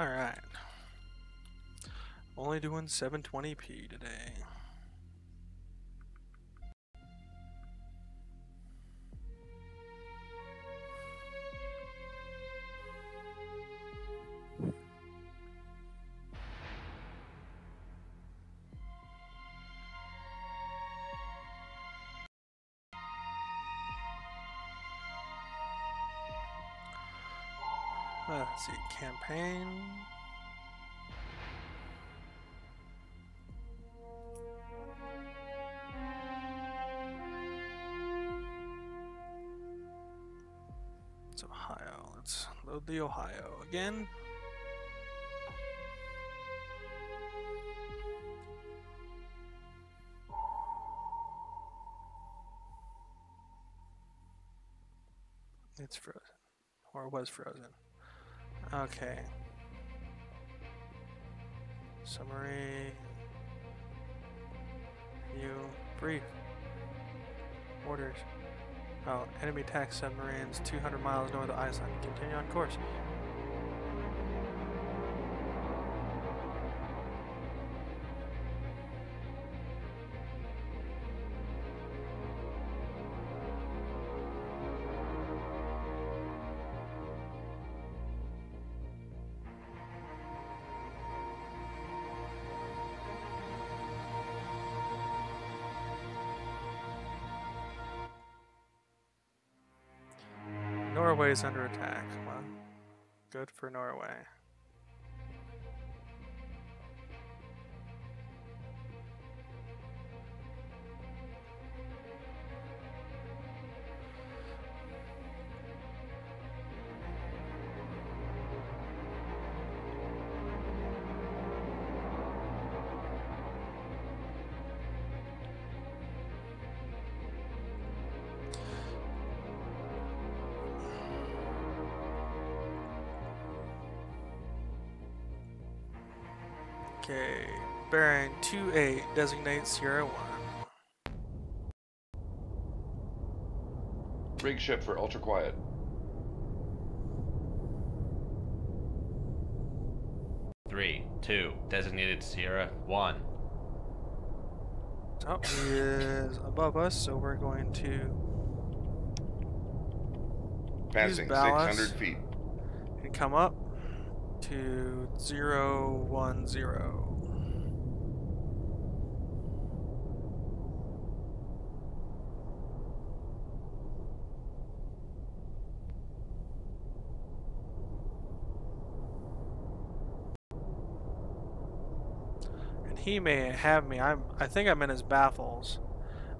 Alright. Only doing 720p today. It's Ohio. Let's load the Ohio again. It's frozen. Or was frozen. Okay. Summary. View. Brief. Orders. Oh, enemy attack submarines 200 miles north of Iceland. Continue on course. Norway is under attack. Well, good for Norway. Okay, bearing 28, designate Sierra 1. Rig ship for ultra quiet. Three, two, designated Sierra, one. Oh, he is above us, so we're going to Passing 600 feet. and come up to zero one zero. And he may have me. I'm. I think I'm in his baffles,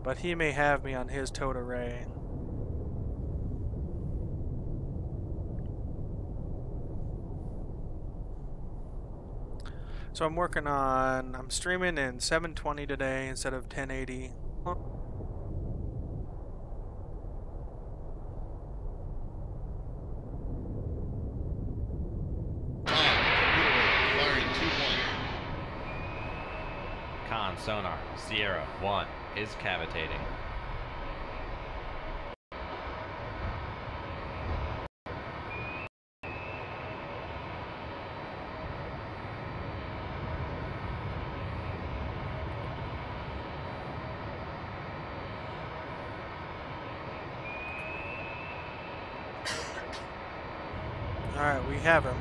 but he may have me on his towed array. So I'm working on, I'm streaming in 720 today instead of 1080. Firing 2-1. Con sonar, Sierra, one, is cavitating. Alright, we have him.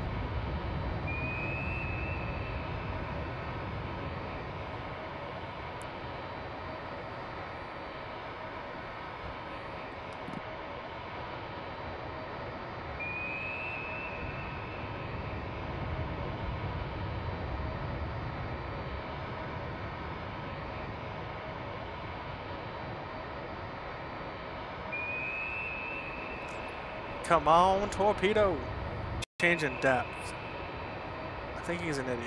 Come on, torpedo. Change in depth. I think he's an idiot.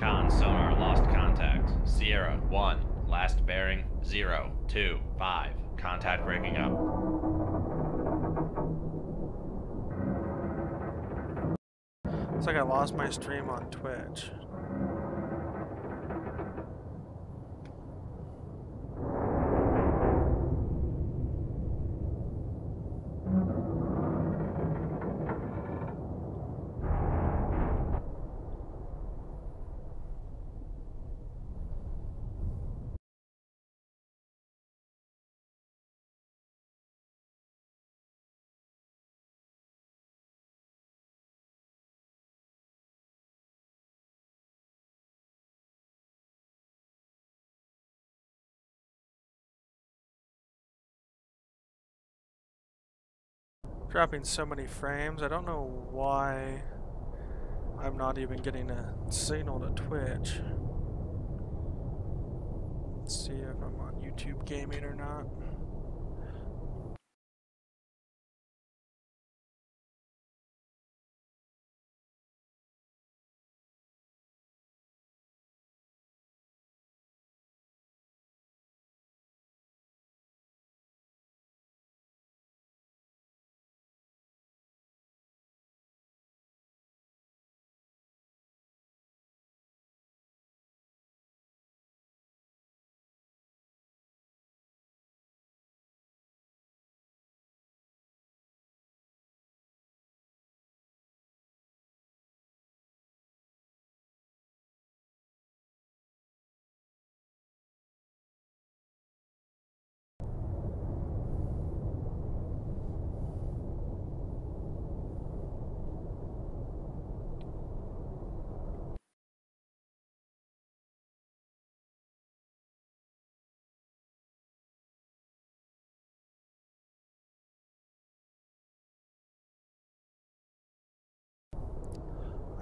Con sonar lost contact. Sierra, one, last bearing, zero, two. Five. Contact breaking up. It's like I lost my stream on Twitch. Dropping so many frames. I don't know why I'm not even getting a signal to Twitch. Let's see if I'm on YouTube gaming or not.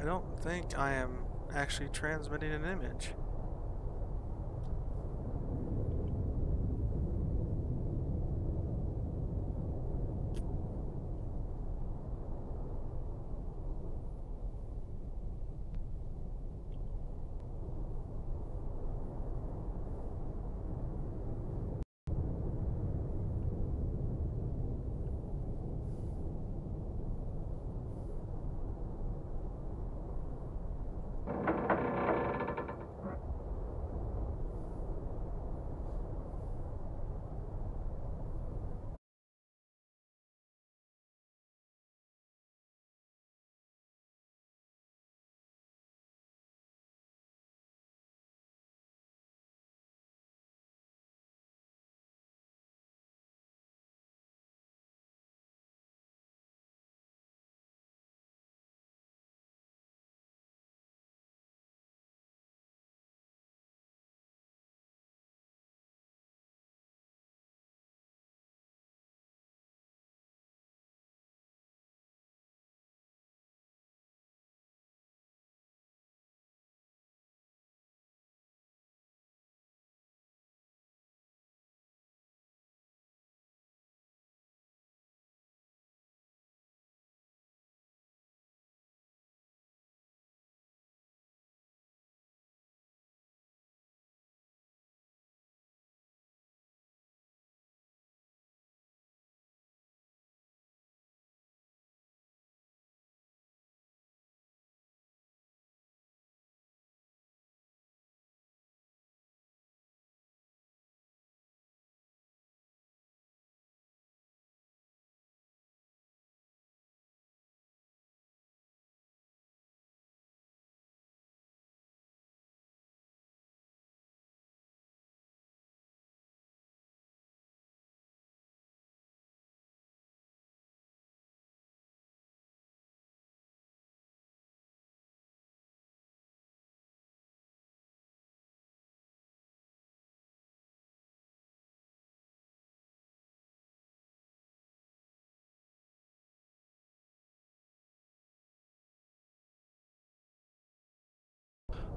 I don't think I am actually transmitting an image.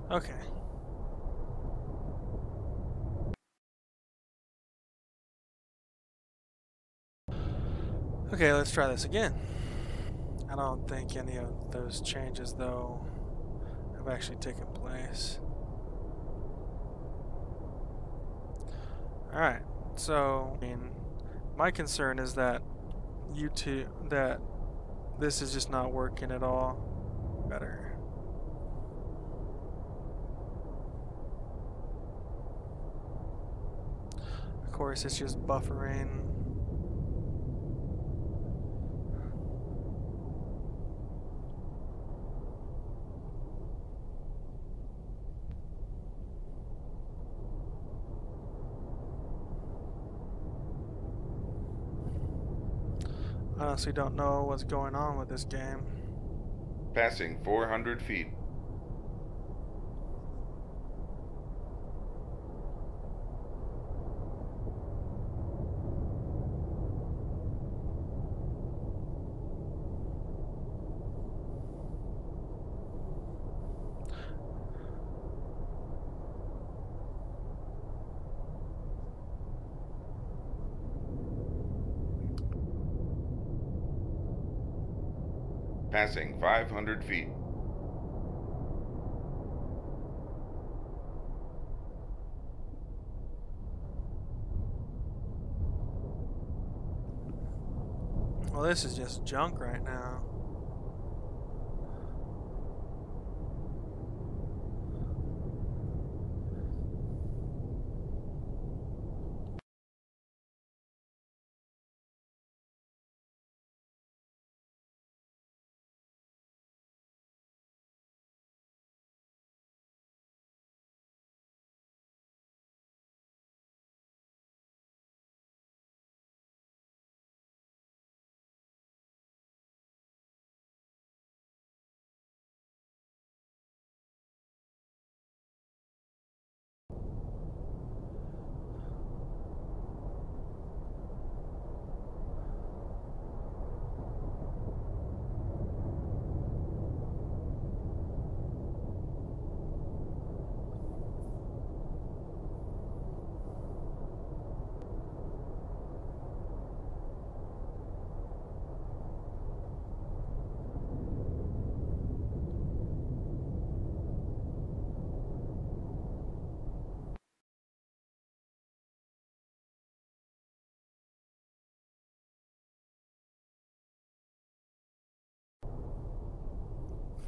Okay. Okay, let's try this again. I don't think any of those changes, though, have actually taken place. Alright, So, I mean, my concern is that YouTube that this is just not working at all. Better. Of course, it's just buffering. Honestly, don't know what's going on with this game. Passing 400 feet. Passing 500 feet. Well, this is just junk right now.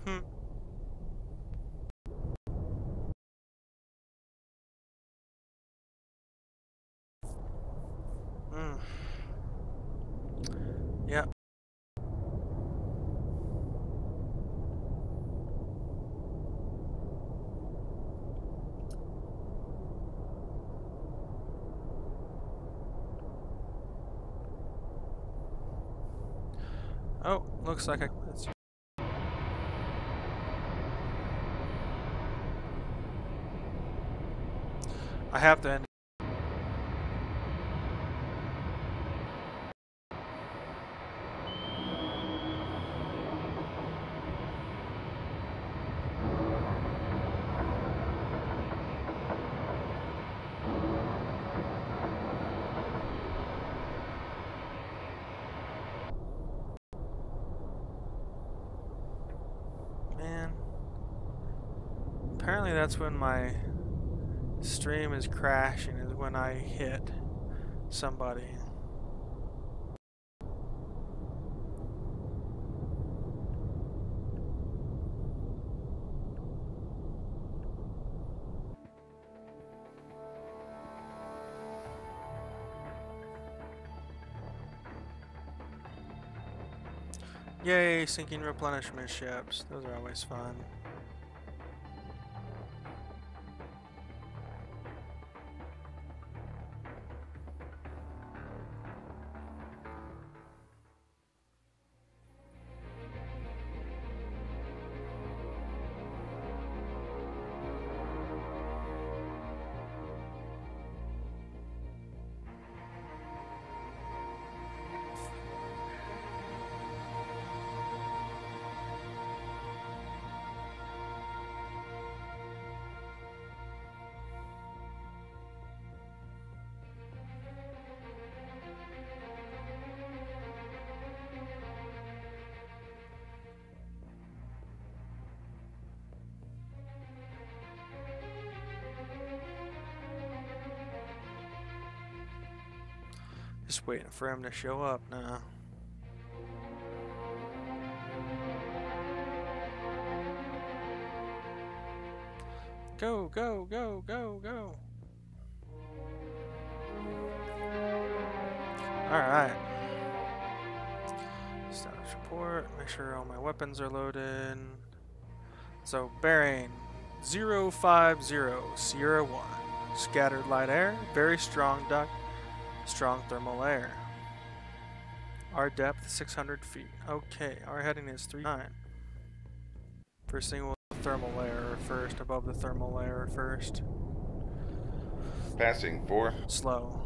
Hmm. Mm. Yeah. Oh, looks like I. I have to end. Apparently that's when my stream is crashing is when I hit somebody. Yay, sinking replenishment ships. Those are always fun. Just waiting for him to show up now. Go, go, go, go, go. Alright. Status report. Make sure all my weapons are loaded. So, bearing 050 Sierra 1. Scattered light air, very strong duct, strong thermal layer. Our depth 600 feet. Okay, our heading is 39. First thing we'll thermal layer first, above the thermal layer first. Passing 4. Slow.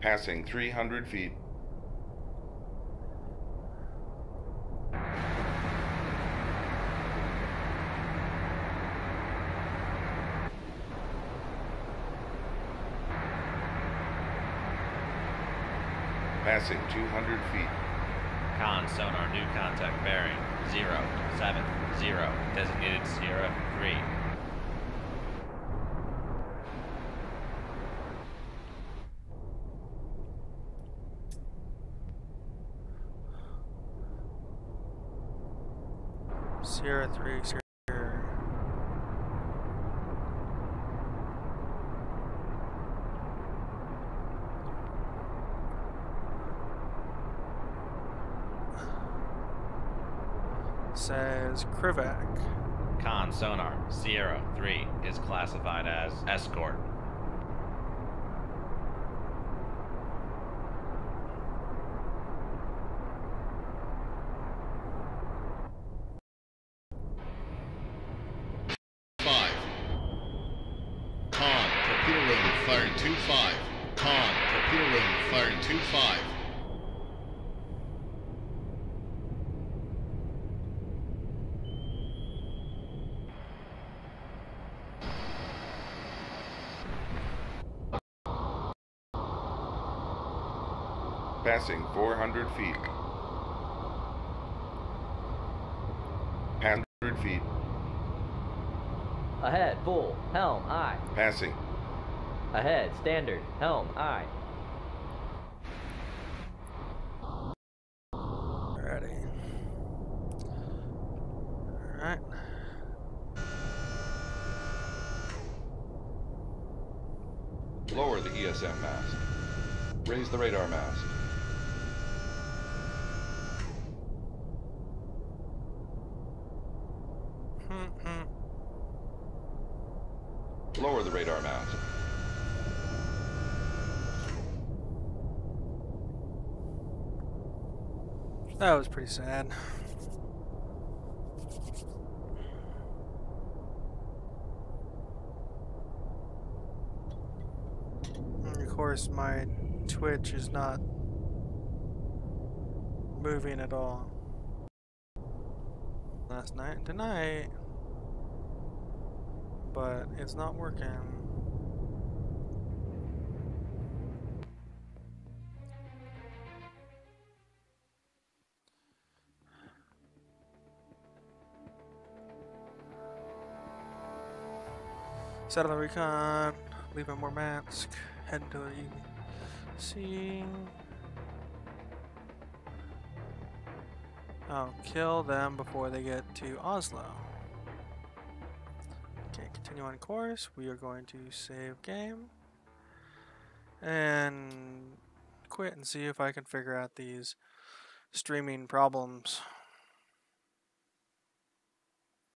Passing 300 feet. Passing 200 feet. Con sonar, new contact bearing 070, designated Sierra 3. Sierra 3, Sierra. Krivak. Con sonar, Sierra 3 is classified as escort. Passing 400 feet. 100 feet. Ahead, full, helm, aye. Passing. Ahead, standard, helm, aye. Ready. Alright. Lower the ESM mast. Raise the radar mast. Hmm, hmm. Mm-hmm. Lower the radar mast. That was pretty sad. And of course, my Twitch is not moving at all. Last night and tonight. But it's not working. The recon, leave one more mask, head to the sea. Oh, kill them before they get to Oslo. Okay, continue on course. We are going to save game. And quit and see if I can figure out these streaming problems.